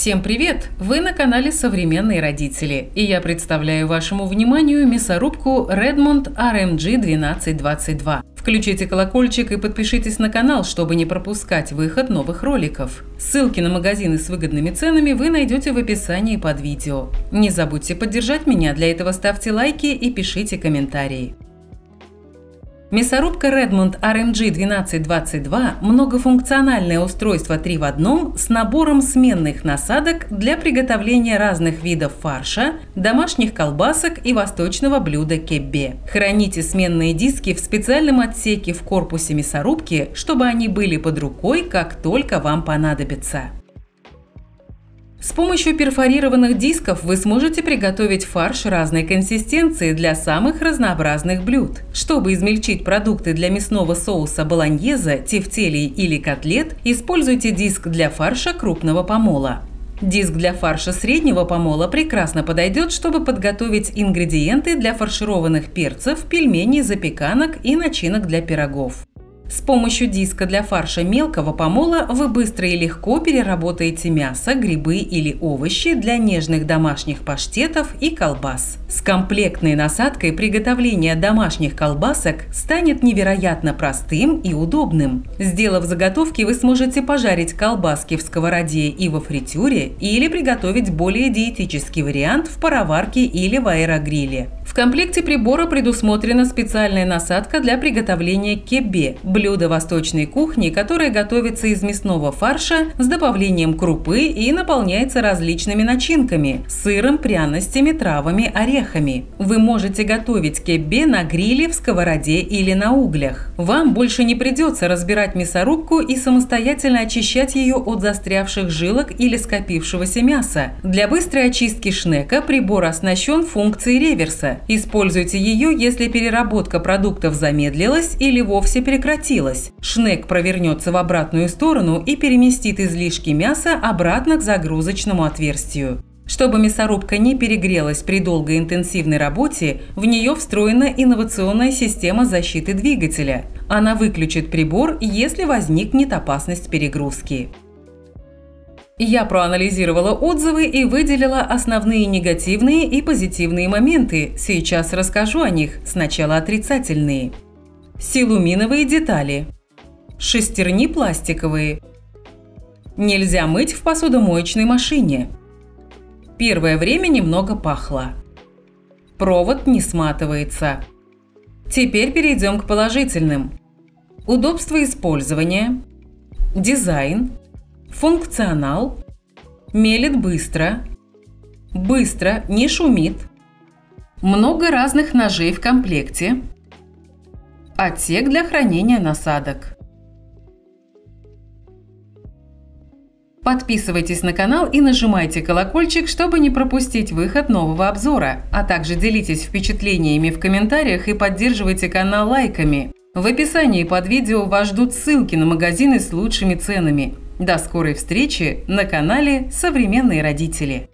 Всем привет! Вы на канале «Современные родители» и я представляю вашему вниманию мясорубку Redmond RMG 1222. Включите колокольчик и подпишитесь на канал, чтобы не пропускать выход новых роликов. Ссылки на магазины с выгодными ценами вы найдете в описании под видео. Не забудьте поддержать меня, для этого ставьте лайки и пишите комментарии. Мясорубка Redmond RMG 1222 – многофункциональное устройство 3 в одном с набором сменных насадок для приготовления разных видов фарша, домашних колбасок и восточного блюда кеббе. Храните сменные диски в специальном отсеке в корпусе мясорубки, чтобы они были под рукой, как только вам понадобится. С помощью перфорированных дисков вы сможете приготовить фарш разной консистенции для самых разнообразных блюд. Чтобы измельчить продукты для мясного соуса болоньеза, тефтелей или котлет, используйте диск для фарша крупного помола. Диск для фарша среднего помола прекрасно подойдет, чтобы подготовить ингредиенты для фаршированных перцев, пельменей, запеканок и начинок для пирогов. С помощью диска для фарша мелкого помола вы быстро и легко переработаете мясо, грибы или овощи для нежных домашних паштетов и колбас. С комплектной насадкой приготовление домашних колбасок станет невероятно простым и удобным. Сделав заготовки, вы сможете пожарить колбаски в сковороде и во фритюре или приготовить более диетический вариант в пароварке или в аэрогриле. В комплекте прибора предусмотрена специальная насадка для приготовления кебе – блюдо восточной кухни, которое готовится из мясного фарша с добавлением крупы и наполняется различными начинками – сыром, пряностями, травами, орехами. Вы можете готовить кебе на гриле, в сковороде или на углях. Вам больше не придется разбирать мясорубку и самостоятельно очищать ее от застрявших жилок или скопившегося мяса. Для быстрой очистки шнека прибор оснащен функцией реверса. Используйте ее, если переработка продуктов замедлилась или вовсе прекратилась. Шнек провернется в обратную сторону и переместит излишки мяса обратно к загрузочному отверстию. Чтобы мясорубка не перегрелась при долгой интенсивной работе, в нее встроена инновационная система защиты двигателя. Она выключит прибор, если возникнет опасность перегрузки. Я проанализировала отзывы и выделила основные негативные и позитивные моменты. Сейчас расскажу о них. Сначала отрицательные. Силуминовые детали. Шестерни пластиковые. Нельзя мыть в посудомоечной машине. Первое время немного пахло. Провод не сматывается. Теперь перейдем к положительным. Удобство использования. Дизайн. Функционал. Мелит быстро. Быстро, не шумит. Много разных ножей в комплекте. Отсек для хранения насадок. Подписывайтесь на канал и нажимайте колокольчик, чтобы не пропустить выход нового обзора, а также делитесь впечатлениями в комментариях и поддерживайте канал лайками. В описании под видео вас ждут ссылки на магазины с лучшими ценами. До скорой встречи на канале «Современные родители».